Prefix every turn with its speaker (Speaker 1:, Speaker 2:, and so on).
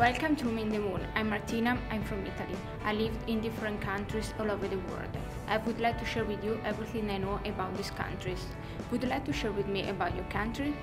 Speaker 1: Welcome to Room in the Moon. I'm Martina, I'm from Italy. I lived in different countries all over the world. I would like to share with you everything I know about these countries. Would you like to share with me about your country?